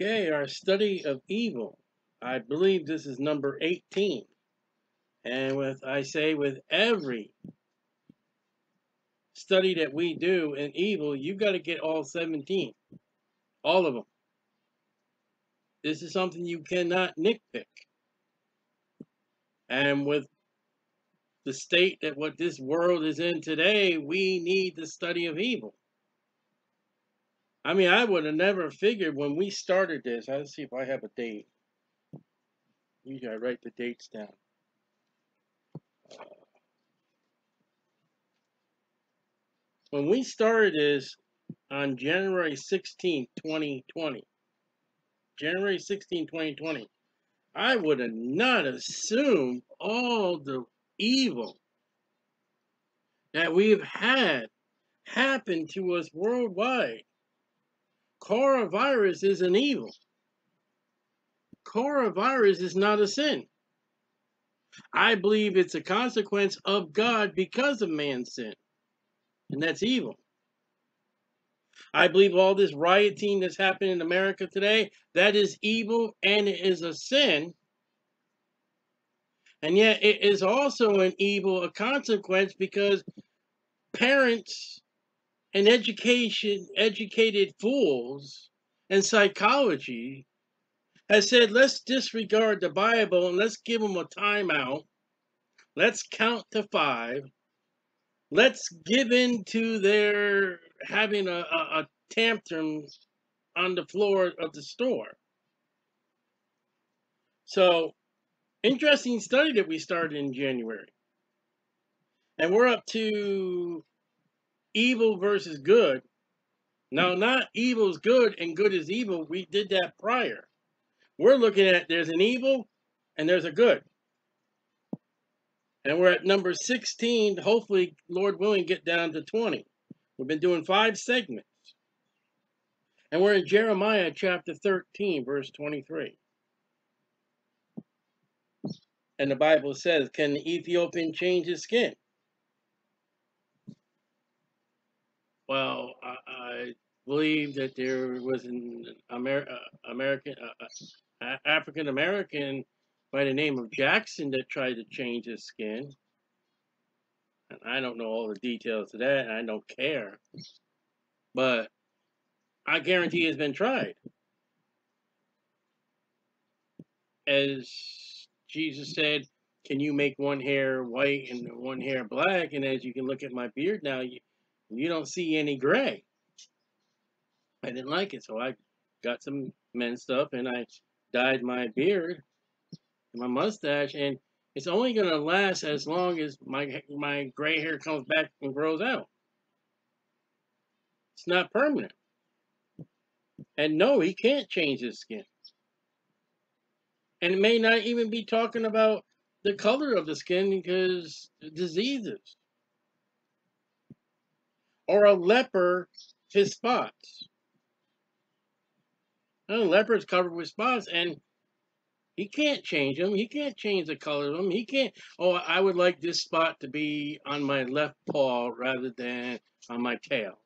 Okay, our study of evil. I believe this is number 18. And with I say with every study that we do in evil, you got to get all 17. All of them. This is something you cannot nitpick. And with the state that what this world is in today, we need the study of evil. I mean, I would have never figured when we started this. Let's see if I have a date. Usually I write the dates down. when we started this on January 16, 2020, January 16, 2020, I would have not assumed all the evil that we've had happen to us worldwide. Coronavirus is an evil. Coronavirus is not a sin. I believe it's a consequence of God because of man's sin. And that's evil. I believe all this rioting that's happening in America today, that is evil and it is a sin. And yet it is also an evil, a consequence because parents and education, educated fools and psychology has said, let's disregard the Bible and let's give them a timeout. Let's count to five. Let's give in to their having a, a, a tantrum on the floor of the store. So, interesting study that we started in January. And we're up to evil versus good. Now, hmm. not evil is good and good is evil. We did that prior. We're looking at there's an evil and there's a good. And we're at number 16. Hopefully, Lord willing, get down to 20. We've been doing five segments. And we're in Jeremiah chapter 13, verse 23. And the Bible says, Can the Ethiopian change his skin? Well, I, I believe that there was an Amer uh, American, uh, uh African American by the name of Jackson that tried to change his skin. And I don't know all the details of that, and I don't care. But I guarantee it's been tried. As Jesus said, can you make one hair white and one hair black? And as you can look at my beard now, you, you don't see any gray. I didn't like it, so I got some men stuff and I dyed my beard, and my mustache, and it's only going to last as long as my my gray hair comes back and grows out. It's not permanent. And no, he can't change his skin. And it may not even be talking about the color of the skin because diseases or a leper his spots. A leopard's covered with spots, and he can't change them. He can't change the color of them. He can't. Oh, I would like this spot to be on my left paw rather than on my tail,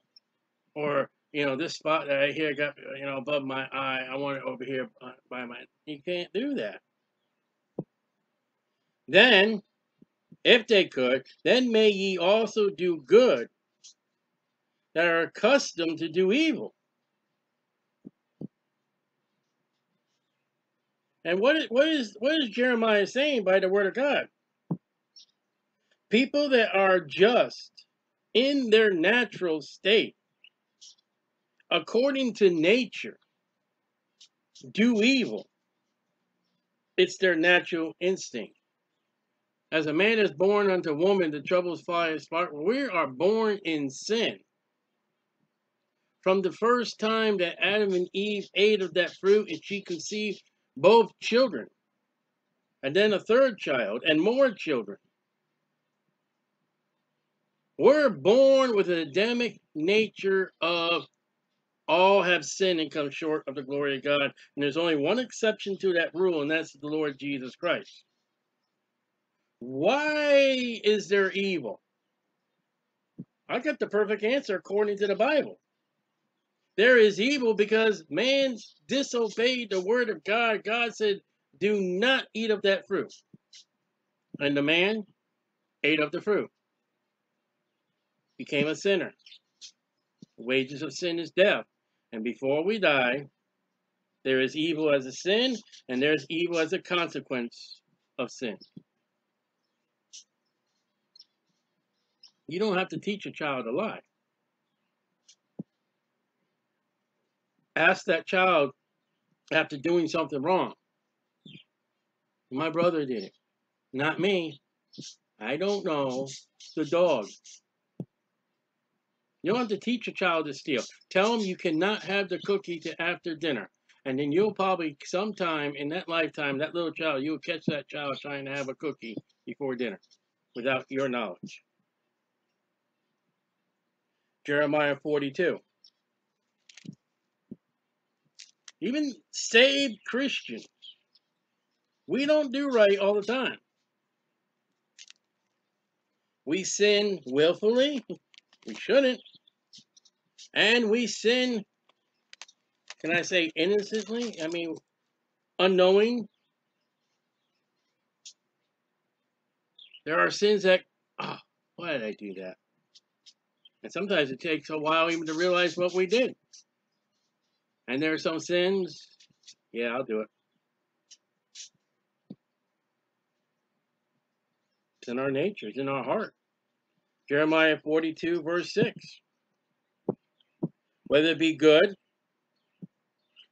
or you know, this spot that I here got you know above my eye. I want it over here by my. You can't do that. Then, if they could, then may ye also do good that are accustomed to do evil. And what is, what is what is Jeremiah saying by the word of God? People that are just in their natural state, according to nature, do evil. It's their natural instinct. As a man is born unto woman, the troubles fly as spark. We are born in sin. From the first time that Adam and Eve ate of that fruit and she conceived both children, and then a third child, and more children. We're born with an Adamic nature of all have sinned and come short of the glory of God. And there's only one exception to that rule, and that's the Lord Jesus Christ. Why is there evil? I got the perfect answer according to the Bible. There is evil because man disobeyed the word of God. God said, Do not eat of that fruit. And the man ate of the fruit, became a sinner. Wages of sin is death. And before we die, there is evil as a sin, and there's evil as a consequence of sin. You don't have to teach a child a lie. Ask that child after doing something wrong. My brother did it, not me. I don't know. The dog. You don't have to teach a child to steal. Tell them you cannot have the cookie to after dinner. And then you'll probably, sometime in that lifetime, that little child, you'll catch that child trying to have a cookie before dinner without your knowledge. Jeremiah 42. Even saved Christians, we don't do right all the time. We sin willfully, we shouldn't, and we sin, can I say innocently? I mean, unknowing. There are sins that, oh, why did I do that? And sometimes it takes a while even to realize what we did. And there are some sins, yeah, I'll do it. It's in our nature, it's in our heart. Jeremiah 42, verse 6. Whether it be good,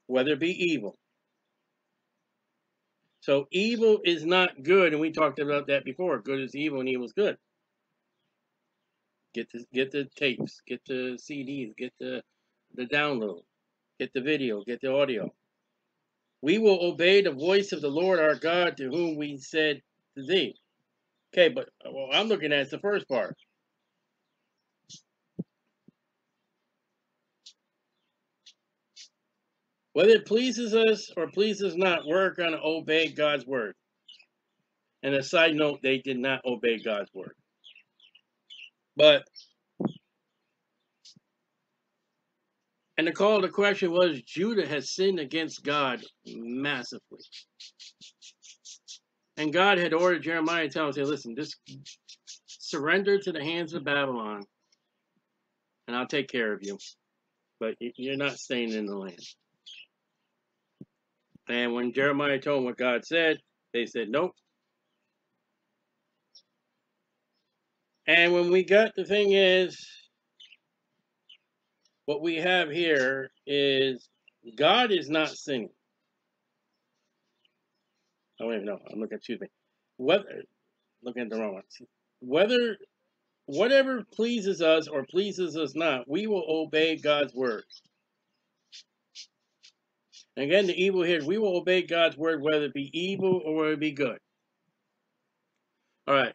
whether it be evil. So evil is not good, and we talked about that before. Good is evil and evil is good. Get the get the tapes, get the CDs, get the the download, get the video, get the audio. We will obey the voice of the Lord our God to whom we said to thee. Okay, but well, I'm looking at the first part. Whether it pleases us or pleases not, we're going to obey God's word. And a side note, they did not obey God's word. But, and the call to question was Judah has sinned against God massively. And God had ordered Jeremiah to tell him, say, listen, just surrender to the hands of Babylon, and I'll take care of you. But you're not staying in the land. And when Jeremiah told what God said, they said, nope. And when we got the thing is, what we have here is God is not sinning. Oh wait, no, I'm looking. Excuse me. Whether looking at the wrong one. Whether whatever pleases us or pleases us not, we will obey God's word. And again, the evil here, we will obey God's word, whether it be evil or whether it be good. All right.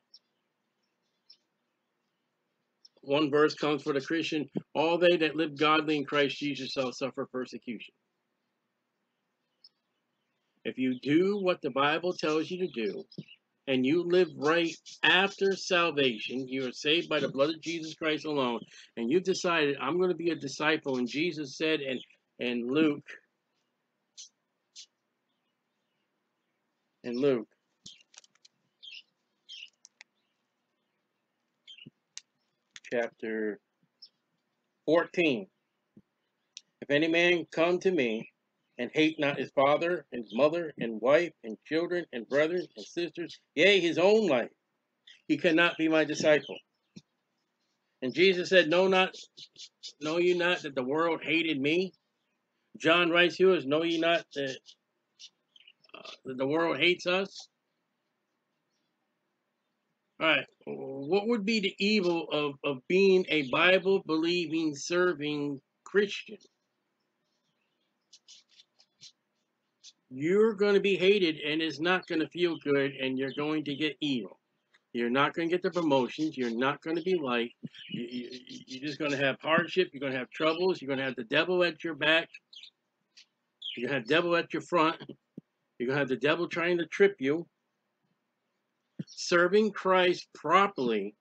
One verse comes for the Christian all they that live godly in Christ Jesus shall suffer persecution. If you do what the Bible tells you to do, and you live right after salvation, you are saved by the blood of Jesus Christ alone, and you've decided, I'm going to be a disciple, and Jesus said and and Luke, and Luke, chapter 14. If any man come to me and hate not his father and mother and wife and children and brothers and sisters, yea, his own life, he cannot be my disciple. And Jesus said, Know not, know you not that the world hated me? John writes to us, Know ye not that, uh, that the world hates us? All right. What would be the evil of, of being a Bible believing, serving Christian? You're going to be hated and it's not going to feel good and you're going to get evil. You're not going to get the promotions. You're not going to be liked. You, you're just going to have hardship. You're going to have troubles. You're going to have the devil at your back. You're going to have devil at your front. You're going to have the devil trying to trip you serving Christ properly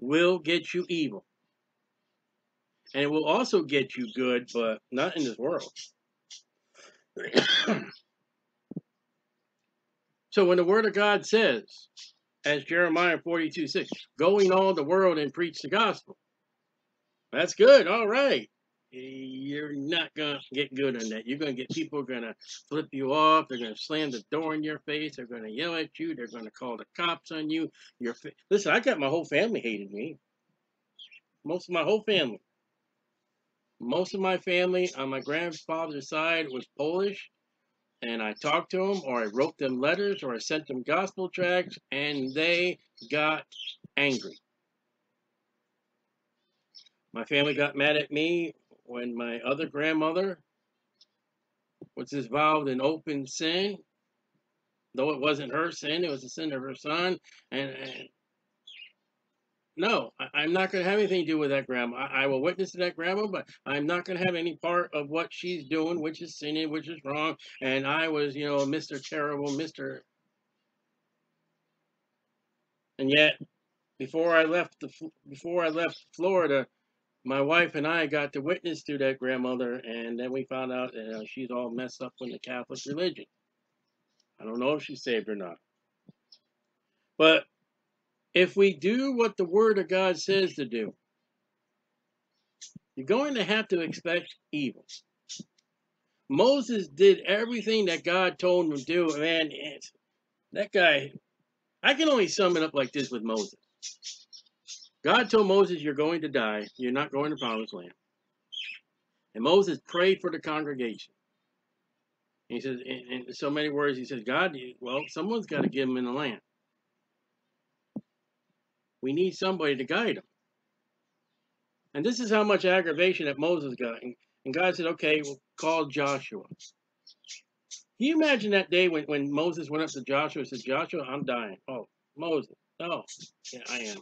will get you evil. And it will also get you good, but not in this world. so when the word of God says, as Jeremiah 42 6, go in all the world and preach the gospel. That's good. All right. You're not going to get good on that. You're going to get people going to flip you off. They're going to slam the door in your face. They're going to yell at you. They're going to call the cops on you. Your Listen, I got my whole family hated me. Most of my whole family. Most of my family on my grandfather's side was Polish and I talked to them, or I wrote them letters, or I sent them gospel tracts, and they got angry. My family got mad at me when my other grandmother was involved in open sin, though it wasn't her sin, it was the sin of her son. And, and no, I, am not going to have anything to do with that grandma. I, I, will witness to that grandma, but I'm not going to have any part of what she's doing, which is sinning, which is wrong. And I was, you know, Mr. Terrible, Mr. And yet, before I left the before I left Florida, my wife and I got to witness to that grandmother, and then we found out that uh, she's all messed up in the Catholic religion. I don't know if she's saved or not. But if we do what the Word of God says to do, you're going to have to expect evil. Moses did everything that God told him to do. Man, that guy, I can only sum it up like this with Moses. God told Moses, You're going to die. You're not going to promised land. And Moses prayed for the congregation. And he says, in, in so many words, he says, God, well, someone's got to give him in the land. We need somebody to guide them. And this is how much aggravation that Moses got. And God said, okay, we'll call Joshua. Can you imagine that day when, when Moses went up to Joshua and said, Joshua, I'm dying. Oh, Moses. Oh, yeah, I am.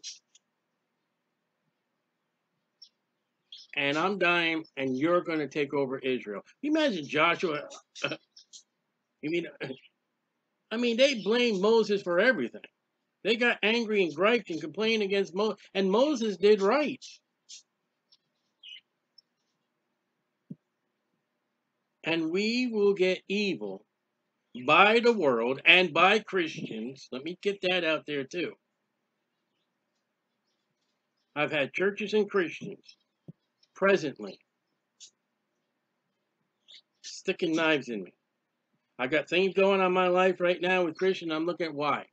And I'm dying, and you're going to take over Israel. You imagine Joshua? Uh, you mean, I mean, they blame Moses for everything. They got angry and griped and complained against Moses, and Moses did right. And we will get evil by the world and by Christians. Let me get that out there too. I've had churches and Christians presently sticking knives in me. I got things going on my life right now with Christian. I'm looking at why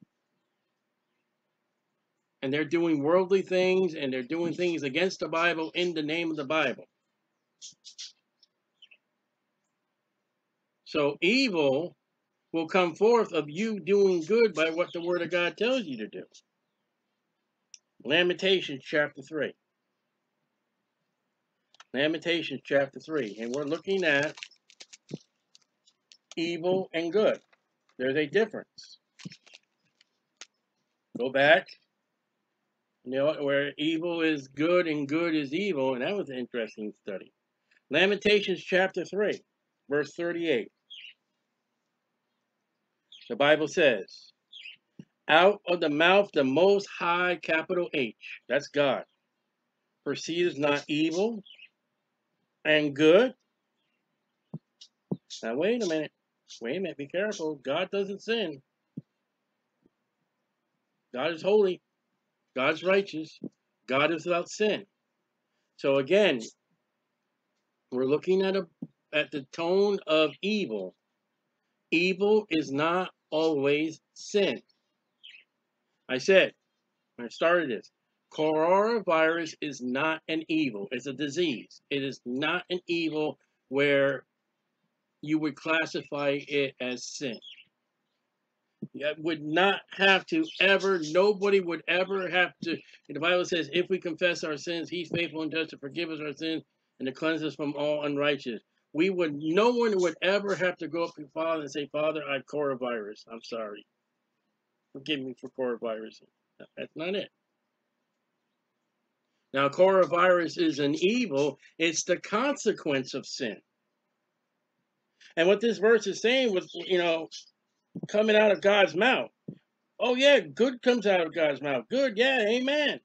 and they're doing worldly things and they're doing things against the Bible in the name of the Bible. So evil will come forth of you doing good by what the Word of God tells you to do. Lamentations chapter 3. Lamentations chapter 3. And we're looking at evil and good. There's a difference. Go back you know, where evil is good and good is evil, and that was an interesting study. Lamentations chapter 3, verse 38. The Bible says, Out of the mouth the most high, capital H, that's God, proceeds not evil and good. Now, wait a minute. Wait a minute. Be careful. God doesn't sin. God is holy. God's righteous. God is without sin. So again, we're looking at a at the tone of evil. Evil is not always sin. I said, I started this, coronavirus is not an evil. It's a disease. It is not an evil where you would classify it as sin You would not have to ever, nobody would ever have to. The Bible says, if we confess our sins, he's faithful and just to forgive us our sins and to cleanse us from all unrighteousness. We would, no one would ever have to go up to Father and say, Father, I have coronavirus. I'm sorry. Forgive me for coronavirus. That's not it. Now, coronavirus is an evil. It's the consequence of sin. And what this verse is saying was, you know, coming out of God's mouth. Oh, yeah, good comes out of God's mouth. Good, yeah, amen.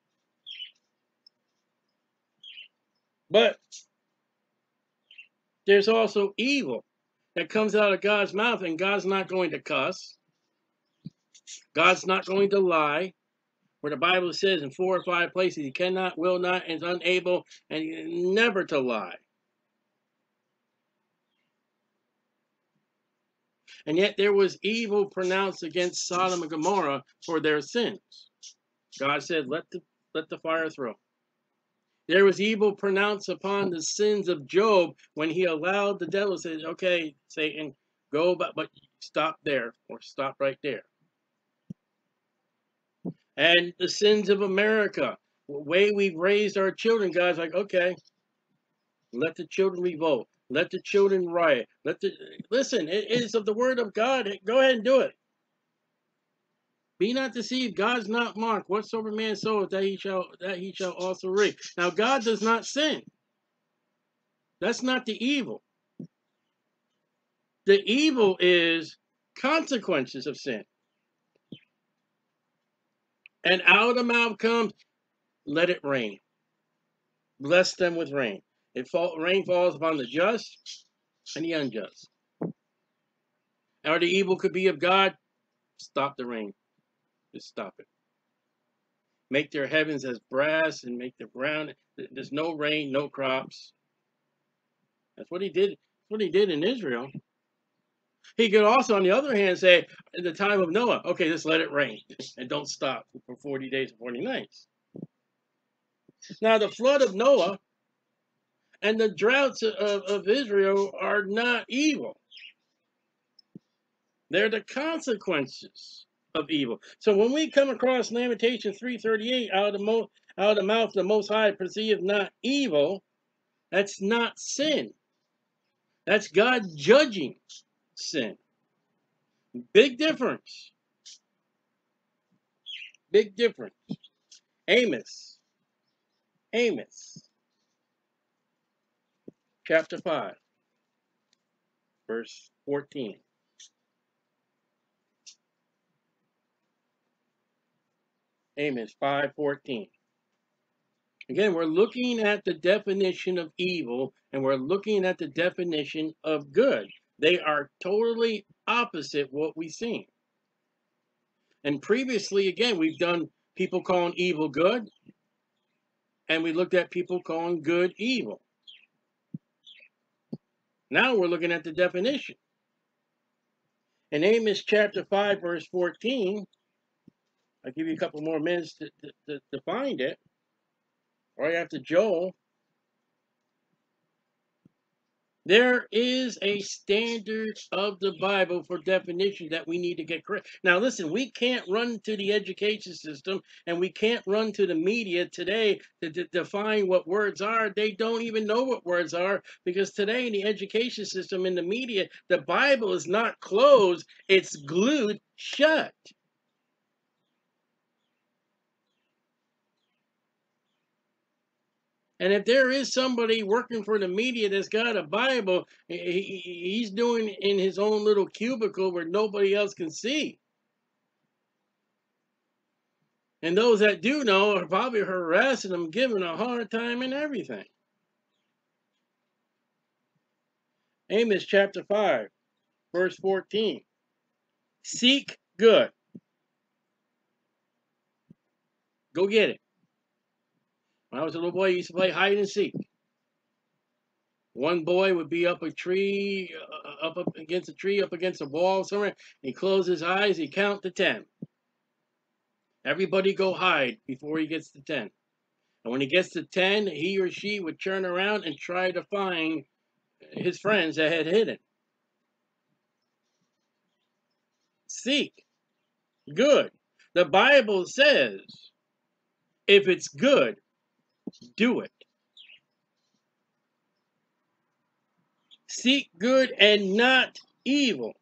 But there's also evil that comes out of God's mouth, and God's not going to cuss. God's not going to lie. Where the Bible says in four or five places, He cannot, will not, and is unable, and never to lie. And yet there was evil pronounced against Sodom and Gomorrah for their sins. God said, "Let the let the fire throw." There was evil pronounced upon the sins of Job when he allowed the devil to say, "Okay, Satan, go, but but stop there or stop right there." And the sins of America, the way we've raised our children, God's like, "Okay, let the children revolt." Let the children riot. Let the listen. It is of the word of God. Go ahead and do it. Be not deceived. God's not mocked. Whatsoever man soweth, that he shall that he shall also reap. Now God does not sin. That's not the evil. The evil is consequences of sin. And out of the mouth comes, let it rain. Bless them with rain. It fall, rain falls upon the just and the unjust. Or the evil could be of God. Stop the rain. Just stop it. Make their heavens as brass and make the ground. There's no rain, no crops. That's what he did. That's what he did in Israel. He could also, on the other hand, say, in the time of Noah, okay, just let it rain and don't stop for 40 days and 40 nights. Now, the flood of Noah and the droughts of, of Israel are not evil. They're the consequences of evil. So when we come across Lamentation 338, out of mo- out of the mouth of the Most High perceive not evil, that's not sin. That's God judging sin. Big difference. Big difference. Amos. Amos chapter 5, verse 14. Amos 5:14. Again, we're looking at the definition of evil and we're looking at the definition of good. They are totally opposite what we've seen. And previously, again, we've done people calling evil good, and we looked at people calling good evil. Now we're looking at the definition. In Amos chapter 5, verse 14, I'll give you a couple more minutes to, to, to find it. Right after Joel, there is a standard of the Bible for definition that we need to get correct. Now, listen, we can't run to the education system and we can't run to the media today to, define what words are. They don't even know what words are because today in the education system, in the media, the Bible is not closed, it's glued shut. And if there is somebody working for the media that's got a Bible, he's doing in his own little cubicle where nobody else can see. And those that do know are probably harassing them, giving a hard time and everything. Amos chapter 5, verse 14. Seek good. Go get it. When I was a little boy, I used to play hide and seek. One boy would be up a tree, uh, up, up against a tree, up against a wall somewhere. He close his eyes, he count to 10. Everybody go hide before he gets to 10. And when he gets to 10, he or she would turn around and try to find his friends that had hidden. Seek. Good. The Bible says if it's good, do it. Seek good and not evil.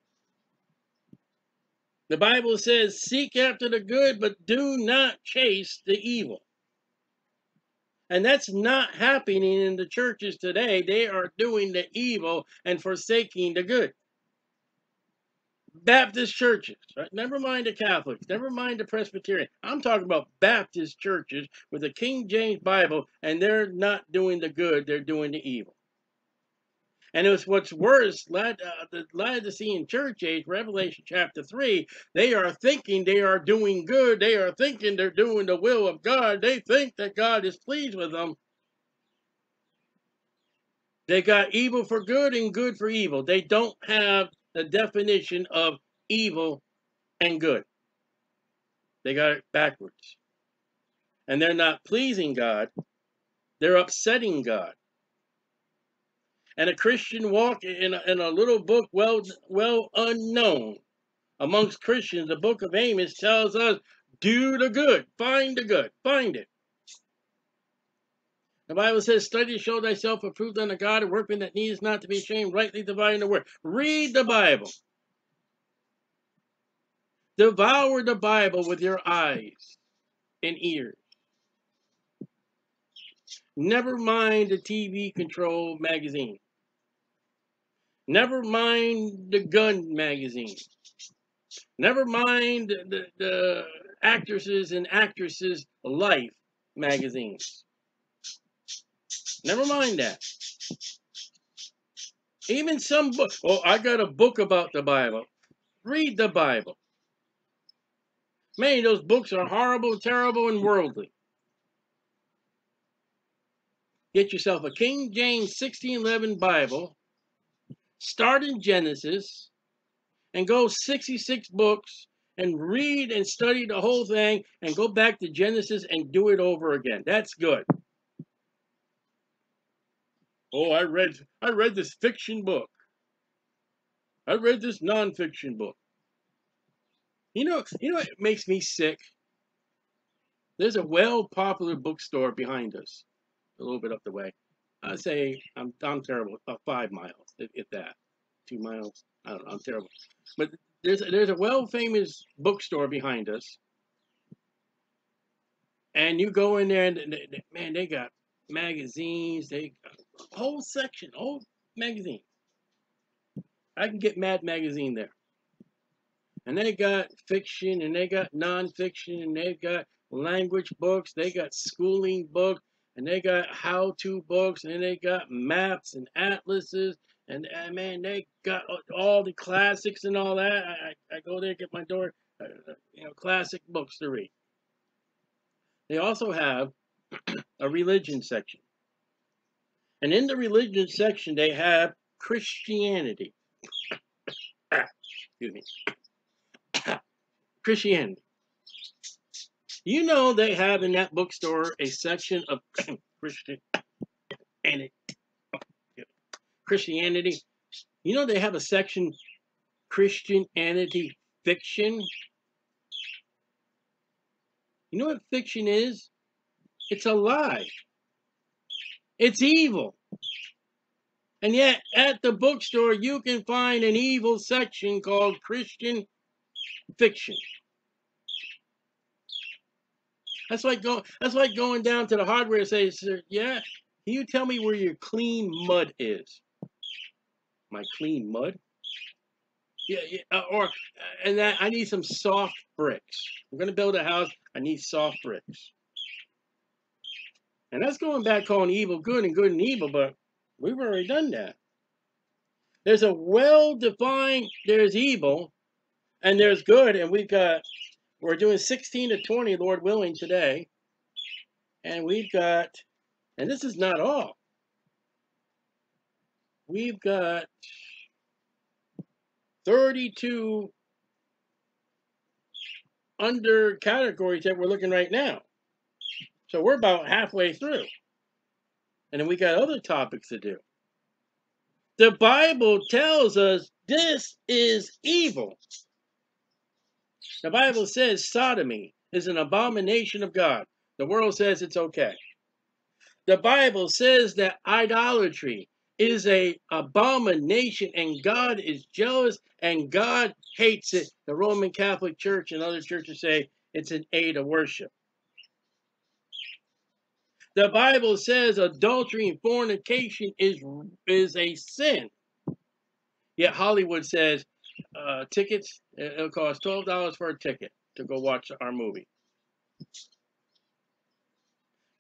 The Bible says, seek after the good, but do not chase the evil. And that's not happening in the churches today. They are doing the evil and forsaking the good. Baptist churches, right? Never mind the Catholics, never mind the Presbyterian. I'm talking about Baptist churches with the King James Bible, and they're not doing the good, they're doing the evil. And it's what's worse, uh, the Laodicean church age, Revelation chapter 3, they are thinking they are doing good. They are thinking they're doing the will of God. They think that God is pleased with them. They got evil for good and good for evil. They don't have the definition of evil and good. They got it backwards. And they're not pleasing God, they're upsetting God. And a Christian walk in a, in a little book well well unknown amongst Christians, the book of Amos tells us, do the good, find the good, find it. The Bible says, study to show thyself approved unto God, a workman that needs not to be ashamed, rightly dividing the word. Read the Bible. Devour the Bible with your eyes and ears. Never mind the TV controlled magazine. Never mind the gun magazine. Never mind the, the actresses and actresses' life magazines. Never mind that. Even some book. Oh, I got a book about the Bible. Read the Bible. Man, those books are horrible, terrible, and worldly. Get yourself a King James 1611 Bible. Start in Genesis and go 66 books and read and study the whole thing and go back to Genesis and do it over again. That's good. Oh, I read I read this fiction book. I read this nonfiction book. You know, you know what makes me sick? There's a well popular bookstore behind us, a little bit up the way. I say I'm I'm terrible. About five miles, if, if that, two miles. I don't know. I'm terrible. But there's there's a well famous bookstore behind us, and you go in there and man, they got magazines. They whole section, whole magazine. I can get Mad Magazine there. And they got fiction and they got nonfiction and they got language books, they got schooling books, and they got how-to books, and they got maps and atlases, and, and man, they got all the classics and all that. I, I go there, get my door, uh, uh, you know, classic books to read. They also have a religion section. And in the religion section, they have Christianity. Excuse me. Christianity. You know they have in that bookstore a section of Christianity. Christianity. You know they have a section Christianity fiction. You know what fiction is? It's a lie. It's evil. And yet, at the bookstore, you can find an evil section called Christian fiction. That's like go. That's like going down to the hardware and say, "Sir, yeah, can you tell me where your clean mud is?" My clean mud. Yeah, yeah. Uh, or and that I need some soft bricks. I'm gonna build a house. I need soft bricks. And that's going back on evil good and good and evil, but we've already done that. There's a well-defined, there's evil and there's good, and we've got, we're doing 16 to 20, Lord willing, today. And we've got, and this is not all. We've got 32 under categories that we're looking right now. So we're about halfway through. And then we got other topics to do. The Bible tells us this is evil. The Bible says sodomy is an abomination of God. The world says it's okay. The Bible says that idolatry is a abomination and God is jealous and God hates it. The Roman Catholic Church and other churches say it's an aid of worship. The Bible says adultery and fornication is, is a sin. Yet Hollywood says uh, tickets. It'll cost twelve dollars for a ticket to go watch our movie.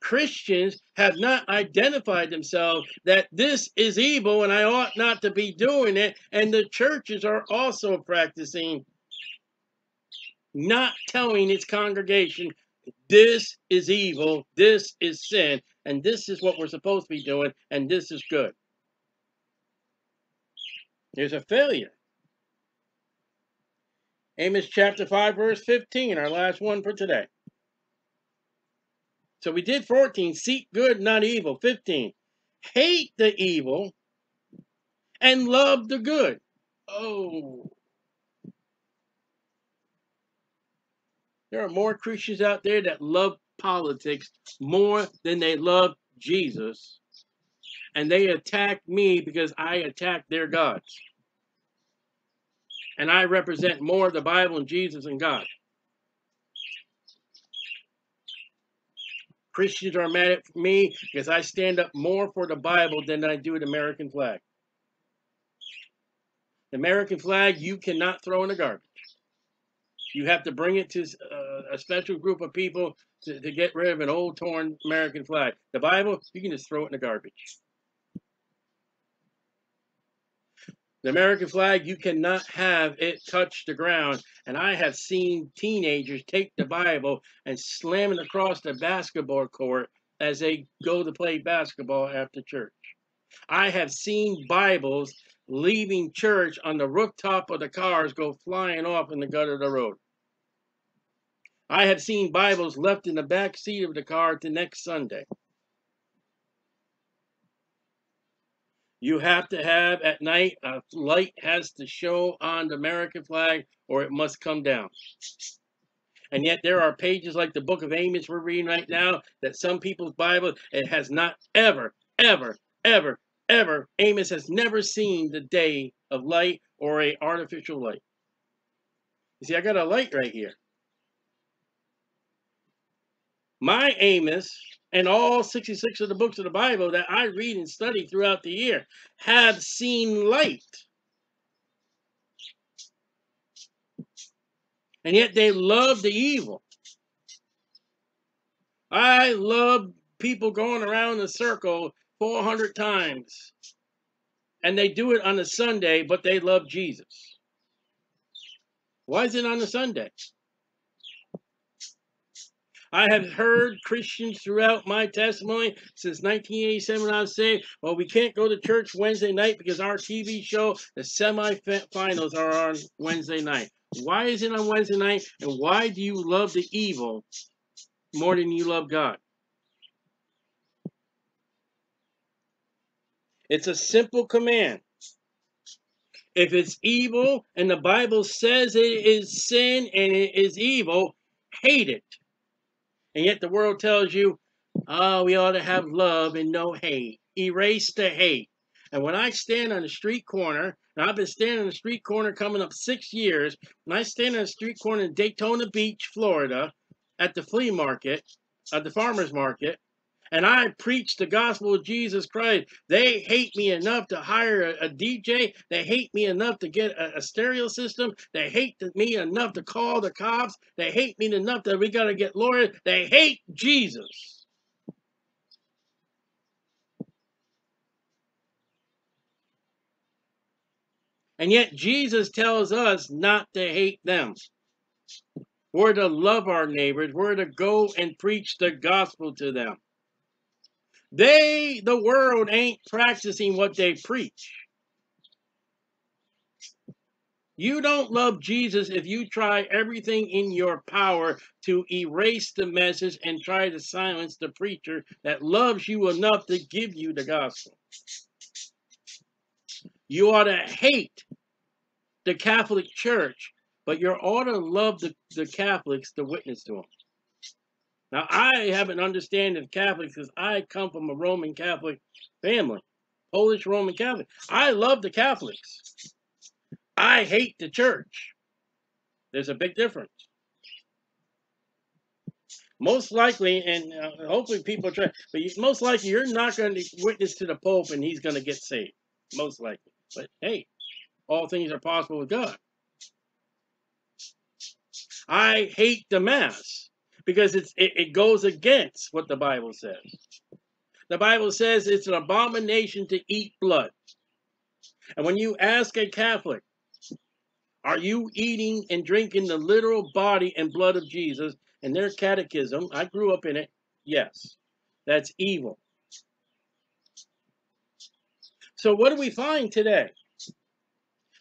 Christians have not identified themselves that this is evil and I ought not to be doing it. And the churches are also practicing not telling its congregation this is evil, this is sin, and this is what we're supposed to be doing, and this is good. There's a failure. Amos chapter 5, verse 15, our last one for today. So we did 14, seek good, not evil. 15, hate the evil and love the good. Oh. There are more Christians out there that love politics more than they love Jesus. And they attack me because I attack their gods. And I represent more of the Bible and Jesus and God. Christians are mad at me because I stand up more for the Bible than I do the American flag. The American flag you cannot throw in the garbage. You have to bring it to uh, a special group of people to, to get rid of an old torn American flag. The Bible, you can just throw it in the garbage. The American flag, you cannot have it touch the ground. And I have seen teenagers take the Bible and slam it across the basketball court as they go to play basketball after church. I have seen Bibles leaving church on the rooftop of the cars go flying off in the gutter of the road. I have seen Bibles left in the back seat of the car the next Sunday. You have to have at night a light has to show on the American flag or it must come down. And yet there are pages like the book of Amos we're reading right now that some people's Bible, it has not ever, ever, ever, ever, Amos has never seen the day of light or a artificial light. You see, I got a light right here. My Amos and all 66 of the books of the Bible that I read and study throughout the year have seen light. And yet they love the evil. I love people going around the circle 400 times. And they do it on a Sunday, but they love Jesus. Why is it on a Sunday? I have heard Christians throughout my testimony since 1987 when I was saved. Well, we can't go to church Wednesday night because our TV show, the semifinals, are on Wednesday night. Why is it on Wednesday night? And why do you love the evil more than you love God? It's a simple command. If it's evil and the Bible says it is sin and it is evil, hate it. And yet the world tells you, oh, we ought to have love and no hate. Erase the hate. And when I stand on the street corner, and I've been standing on the street corner coming up six years, when I stand on the street corner in Daytona Beach, Florida, at the flea market, at the farmer's market, and I preach the gospel of Jesus Christ. They hate me enough to hire a, a DJ. They hate me enough to get a, a, stereo system. They hate me enough to call the cops. They hate me enough that we got to get lawyers. They hate Jesus. And yet Jesus tells us not to hate them. We're to love our neighbors. We're to go and preach the gospel to them. They, the world, ain't practicing what they preach. You don't love Jesus if you try everything in your power to erase the message and try to silence the preacher that loves you enough to give you the gospel. You ought to hate the Catholic Church, but you ought to love the, the Catholics to witness to them. Now, I have an understanding of Catholics because I come from a Roman Catholic family, Polish Roman Catholic. I love the Catholics. I hate the church. There's a big difference. Most likely, and uh, hopefully people try, but you, most likely you're not going to witness to the Pope and he's going to get saved. Most likely. But hey, all things are possible with God. I hate the Mass because it's, it, it goes against what the Bible says. The Bible says it's an abomination to eat blood. And when you ask a Catholic, are you eating and drinking the literal body and blood of Jesus? And their catechism, I grew up in it, yes, that's evil. So what do we find today?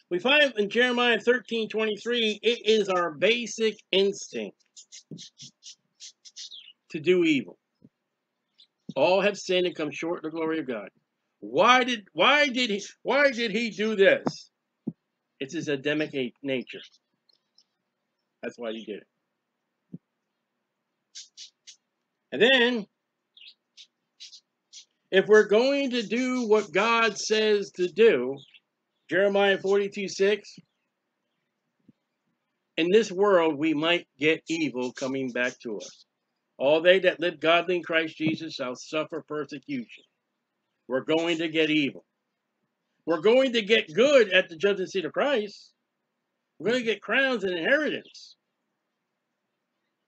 We find in Jeremiah 13, 23, it is our basic instinct to do evil. All have sinned and come short of the glory of God. Why did why did he why did he do this? It's his Adamic nature. That's why he did it. And then, if we're going to do what God says to do, Jeremiah 42 6, in this world we might get evil coming back to us. All they that live godly in Christ Jesus shall suffer persecution. We're going to get evil. We're going to get good at the judgment seat of Christ. We're going to get crowns and inheritance.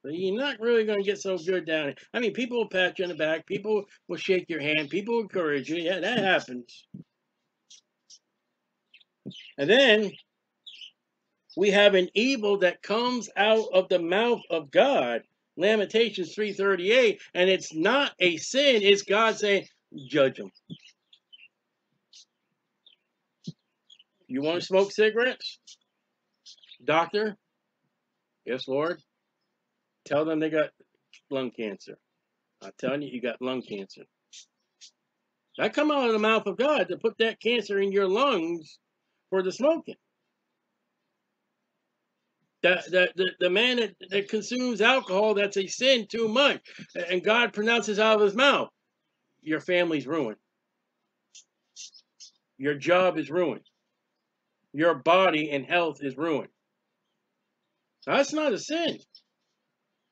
But you're not really going to get so good down here. I mean, people will pat you on the back. People will shake your hand. People will encourage you. Yeah, that happens. And then we have an evil that comes out of the mouth of God. Lamentations 3.38. And it's not a sin. It's God saying, judge them. You want to smoke cigarettes? Doctor? Yes, Lord. Tell them they got lung cancer. I'm telling you, you got lung cancer. That come out of the mouth of God to put that cancer in your lungs for the smoking. The, the, the, the man that, that consumes alcohol, that's a sin too much. And God pronounces out of his mouth, your family's ruined. Your job is ruined your body and health is ruined. That's not a sin.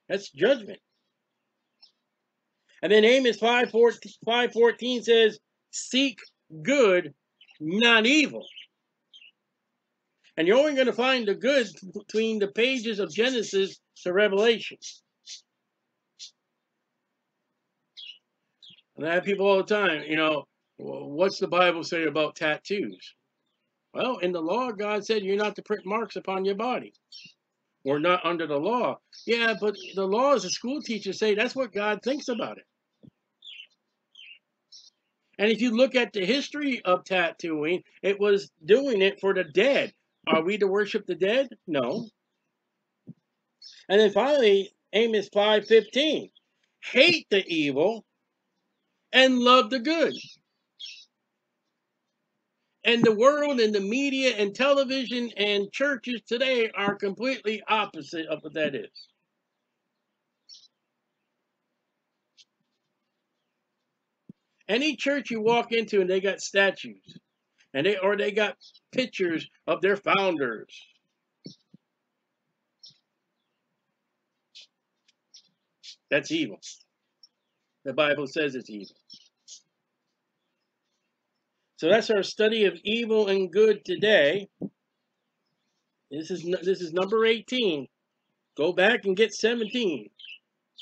That's judgment. And then Amos 5.14 says, seek good, not evil. And you're only going to find the good between the pages of Genesis to Revelation. And I have people all the time, you know, what's the Bible say about tattoos? Well, in the law, God said you're not to print marks upon your body. We're not under the law. Yeah, but the law, as a school teacher say, that's what God thinks about it. And if you look at the history of tattooing, it was doing it for the dead. Are we to worship the dead? No. And then finally, Amos 5.15. Hate the evil and love the good. And the world and the media and television and churches today are completely opposite of what that is. Any church you walk into and they got statues and they or they got pictures of their founders. That's evil. The Bible says it's evil. So that's our study of evil and good today. This is this is number 18. Go back and get 17,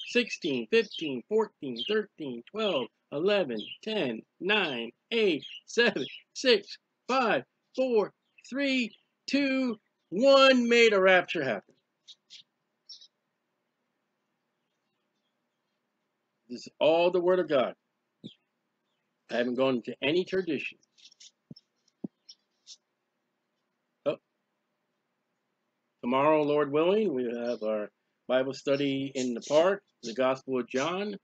16, 15, 14, 13, 12, 11, 10, 9, 8, 7, 6, 5, 4, 3, 2, 1 made a rapture happen. This is all the Word of God. I haven't gone into any tradition. Oh. Tomorrow, Lord willing, we have our Bible study in the park, the Gospel of John.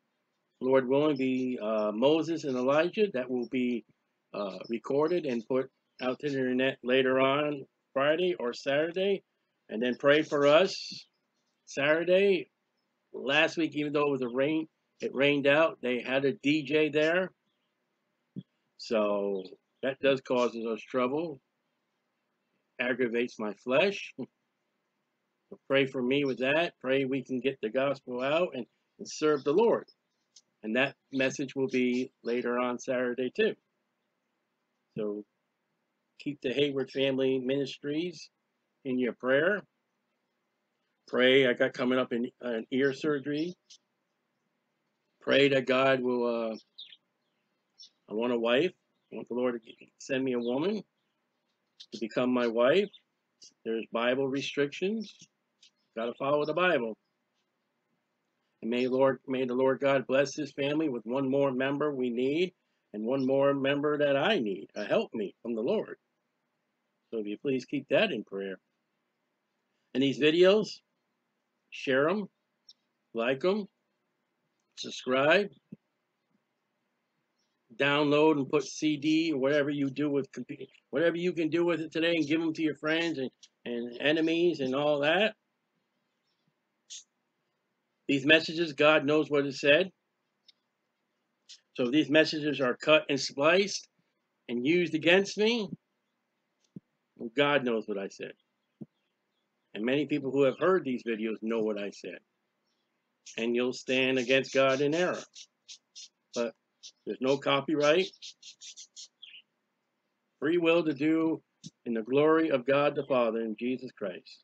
Lord willing, be uh, Moses and Elijah. That will be uh, recorded and put out to the internet later on Friday or Saturday. And then pray for us Saturday. Last week, even though it was a rain, it rained out. They had a DJ there. So that does cause us trouble, aggravates my flesh. pray for me with that. Pray we can get the gospel out and, and serve the Lord. And that message will be later on Saturday too. So keep the Hayward Family Ministries in your prayer. Pray. I got coming up in an ear surgery. Pray that God will. Uh, I want a wife. I want the Lord to send me a woman to become my wife. There's Bible restrictions. Got to follow the Bible. And may Lord, may the Lord God bless this family with one more member we need, and one more member that I need, a help me from the Lord. So if you please keep that in prayer. And these videos, share them, like them, subscribe, download and put CD or whatever you do with computer, whatever you can do with it today and give them to your friends and, and enemies and all that. These messages, God knows what it said. So these messages are cut and spliced and used against me, well, God knows what I said. And many people who have heard these videos know what I said. And you'll stand against God in error. But there's no copyright. Free will to do in the glory of God the Father and Jesus Christ.